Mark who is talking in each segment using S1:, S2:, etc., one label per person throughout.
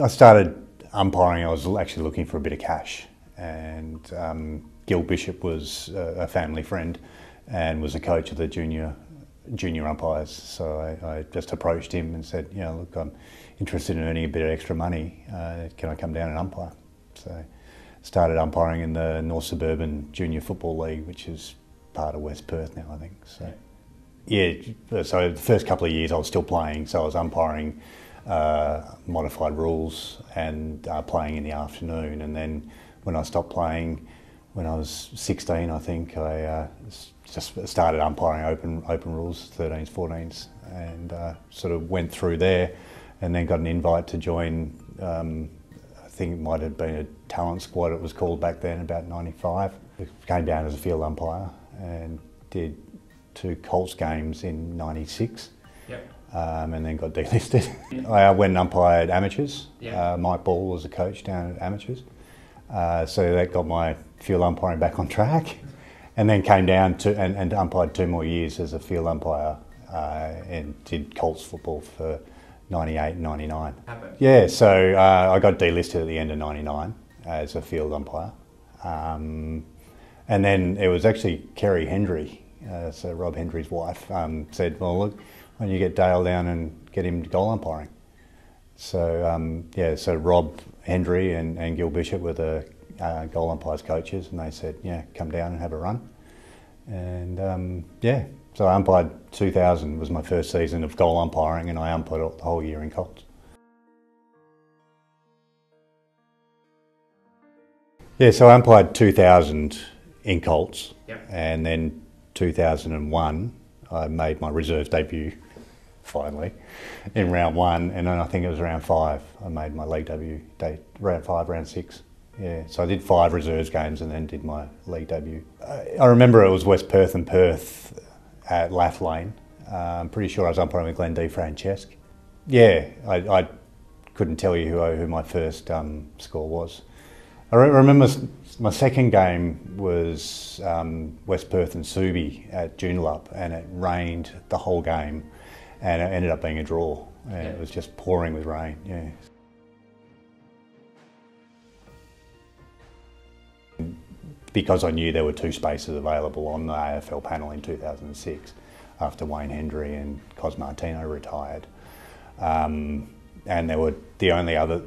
S1: I started umpiring. I was actually looking for a bit of cash, and um, Gil Bishop was a, family friend and was a coach of the junior junior umpires. So I, I, just approached him and said, you know, look, I'm interested in earning a bit of extra money. Uh, can I come down and umpire? So started umpiring in the North Suburban Junior Football League, which is part of West Perth now, I think. So yeah, so the first couple of years I was still playing, so I was umpiring uh, modified rules and uh, playing in the afternoon, and then when I stopped playing, when I was 16, I think I uh, just started umpiring open open rules, 13s, 14s, and uh, sort of went through there, and then got an invite to join. Um, I think it might have been a talent squad. It was called back then, about '95. Came down as a field umpire and did two Colts games in '96.
S2: Yep.
S1: Um, and then got delisted. I went and umpired amateurs.
S2: Yep.
S1: Uh, Mike Ball was a coach down at amateurs. Uh, so that got my field umpiring back on track. And then came down to and, and umpired two more years as a field umpire uh, and did Colts football for 98 and 99.
S2: Happened.
S1: Yeah, so uh, I got delisted at the end of 99 as a field umpire. Um, and then it was actually Kerry Hendry, uh, so Rob Hendry's wife, um, said, well, look, don't you get Dale down and get him goal umpiring? So, um, yeah, so Rob Hendry and, and Gil Bishop were the uh, goal umpires coaches, and they said, yeah, come down and have a run. And um, yeah, so I umpired 2000 was my first season of goal umpiring, and I umpired the whole year in Colts. Yeah, so I umpired 2000 in Colts,
S2: Yep.
S1: and then 2001 I made my reserve debut finally in round one, and then I think it was round five I made my league debut, day, round five, round six. Yeah, so I did five reserves games and then did my league debut. I, remember it was West Perth and Perth at Lathlain. Uh, I'm pretty sure I was umpiring with Glenn D. Francesc. Yeah, I, I couldn't tell you who, who my first um, score was. I re- remember my second game was um, West Perth and Subi at Joondalup, and it rained the whole game, and it ended up being a draw. And
S2: Yeah.
S1: it was just pouring with rain. Yeah. Because I knew there were two spaces available on the AFL panel in 2006, after Wayne Hendry and Cos Martino retired. Um, and there were the only other,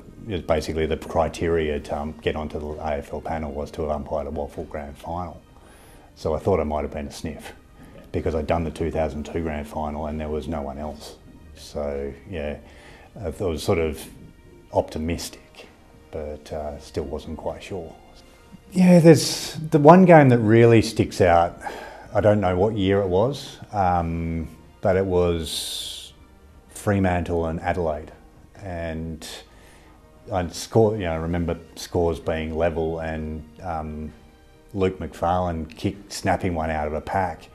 S1: basically the criteria to um, get onto the AFL panel was to have umpired a WAFL Grand Final. So I thought I might have been a sniff because I'd done the 2002 Grand Final and there was no one else. So yeah, I was sort of optimistic, but uh, still wasn't quite sure. Yeah, there's the one game that really sticks out. I don't know what year it was, um, but it was Fremantle and Adelaide, and I score. You know, I remember scores being level and um, Luke McPharlin kicked, snapping one out of a pack,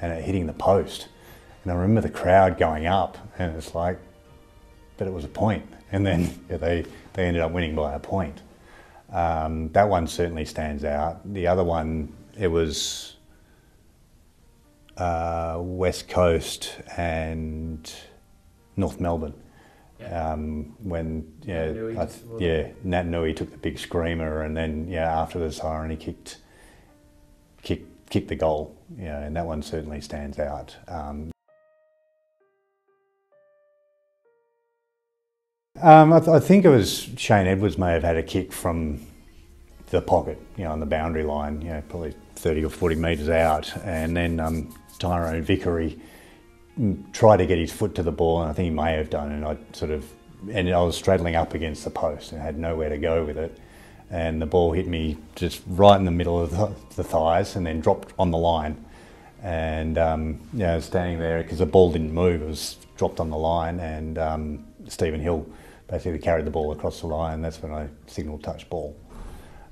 S1: and it hitting the post. And I remember the crowd going up, and it's like, but it was a point. And then yeah, they they ended up winning by a point. Um, that one certainly stands out. The other one, it was uh, West Coast and North Melbourne.
S2: Yeah.
S1: Um, when yeah,
S2: Naitanui
S1: I yeah, Naitanui took the big screamer, and then yeah, after the siren, he kicked kicked kicked the goal. Yeah, and that one certainly stands out. Um, Um, I, th- I think it was Shane Edwards may have had a kick from the pocket, you know, on the boundary line, you know, probably 30 or 40 metres out. And then um, Tyrone Vickery mm, tried to get his foot to the ball, and I think he may have done. And I sort of, and I was straddling up against the post and had nowhere to go with it. And the ball hit me just right in the middle of the, the thighs and then dropped on the line. And, um, you know, standing there because the ball didn't move, it was dropped on the line. And um, Stephen Hill basically carried the ball across the line. That's when I signalled touch ball.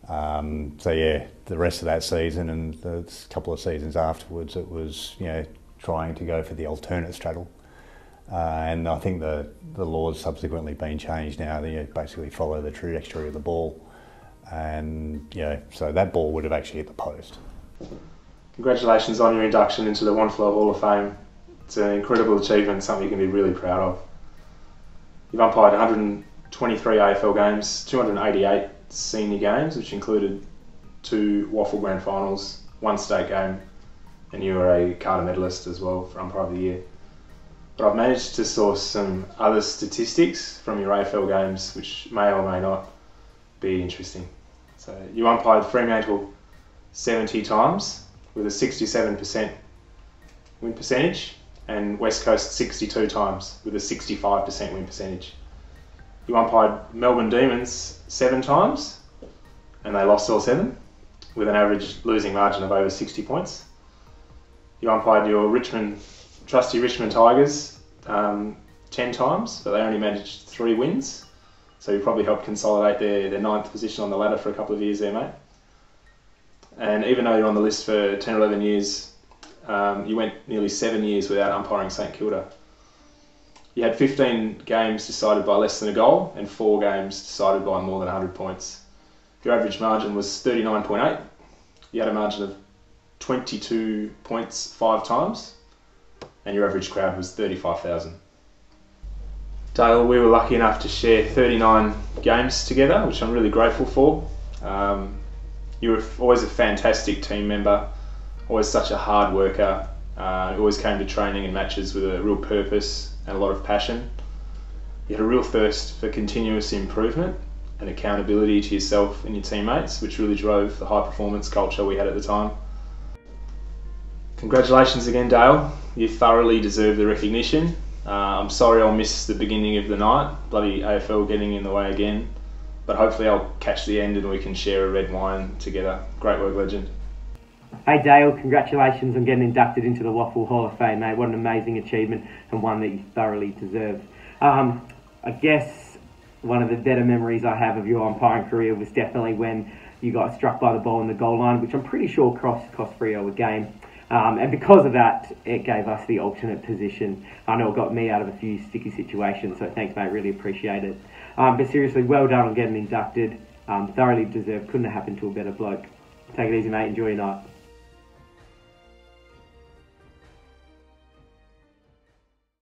S1: Um, so yeah, the rest of that season and the couple of seasons afterwards, it was you know trying to go for the alternate straddle, uh, and I think the the laws subsequently been changed now. That you basically follow the trajectory of the ball, and you know so that ball would have actually hit the post.
S2: Congratulations on your induction into the WANFLUA Hall of Fame. It's an incredible achievement, something you can be really proud of. You've umpired 123 AFL games, 288 senior games, which included two WAFL Grand Finals, one state game, and you were a Carter medalist as well for Umpire of the Year. But I've managed to source some other statistics from your AFL games, which may or may not be interesting. So you umpired Fremantle 70 times with a 67% win percentage, and West Coast 62 times with a 65% win percentage. You umpired Melbourne Demons seven times, and they lost all seven with an average losing margin of over 60 points. You umpired your Richmond, trusty Richmond Tigers um, 10 times, but they only managed three wins. So you probably helped consolidate their, their ninth position on the ladder for a couple of years there, mate. And even though you're on the list for 10 or 11 years, um, you went nearly seven years without umpiring St Kilda. You had 15 games decided by less than a goal and four games decided by more than 100 points. Your average margin was 39.8. You had a margin of 22 points five times, and your average crowd was 35,000. Dale, we were lucky enough to share 39 games together, which I'm really grateful for. Um, you were always a fantastic team member, always such a hard worker. Uh, always came to training and matches with a real purpose and a lot of passion. You had a real thirst for continuous improvement and accountability to yourself and your teammates, which really drove the high performance culture we had at the time. Congratulations again, Dale. You thoroughly deserve the recognition. Uh, I'm sorry I'll miss the beginning of the night. Bloody AFL getting in the way again. But hopefully I'll catch the end and we can share a red wine together. Great work, legend.
S3: Hey Dale, congratulations on getting inducted into the WAFL Hall of Fame, mate. What an amazing achievement and one that you thoroughly deserved. Um, I guess one of the better memories I have of your umpiring career was definitely when you got struck by the ball in the goal line, which I'm pretty sure cost, cost Freo a game. Um, and because of that, it gave us the alternate position. I know it got me out of a few sticky situations, so thanks, mate. Really appreciate it. Um, but seriously, well done on getting inducted. Um, thoroughly deserved. Couldn't have happened to a better bloke. Take it easy, mate. Enjoy your night.